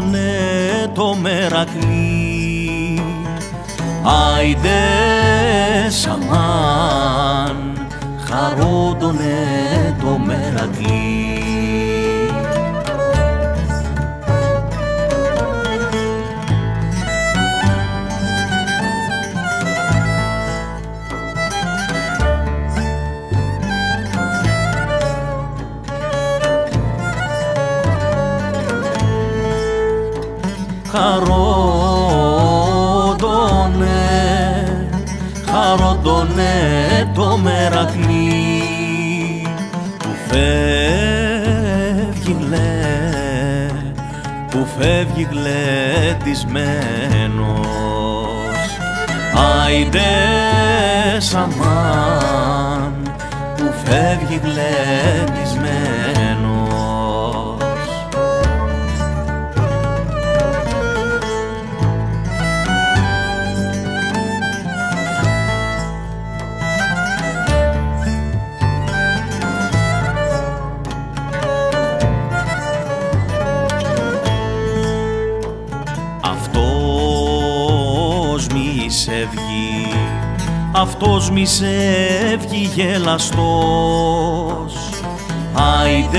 χαρόντονε το μερακλή. Άιντε σαμάν χαρόντονε το μερακλή χαρόντονε, χαρόντονε το μερακλή που φεύγει γλέ, που φεύγει γλεντισμένος Άιντε σαμάν που φεύγει γλεντισμένος μη σε βγει, αυτός μη σε βγει γελαστός. Άιντε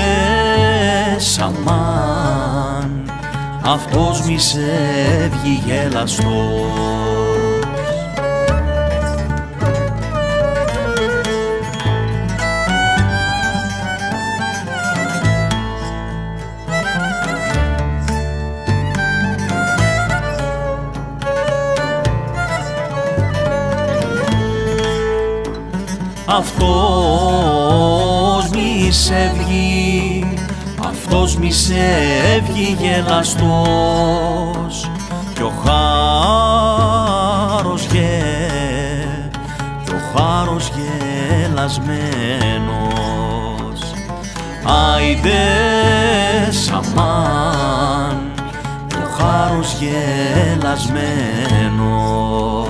σαμάν, αυτός μη σε βγει γελαστός Αυτός μη σε βγει, αυτός μη σε βγει γελαστός. Κι ο χάρος γε, κι ο χάρος γελασμένος. Άιντε σαμάν, κι ο χάρος γελασμένος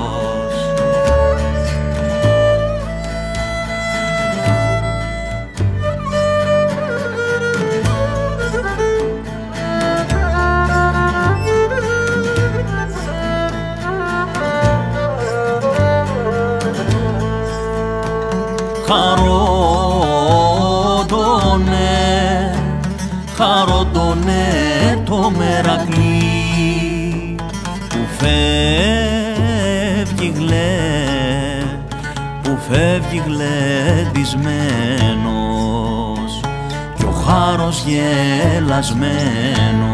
χαρόντονε, χαρόντονε το μερακλή που φεύγει γλέ, που φεύγει γλεντισμένος κι ο χάρος γελασμένος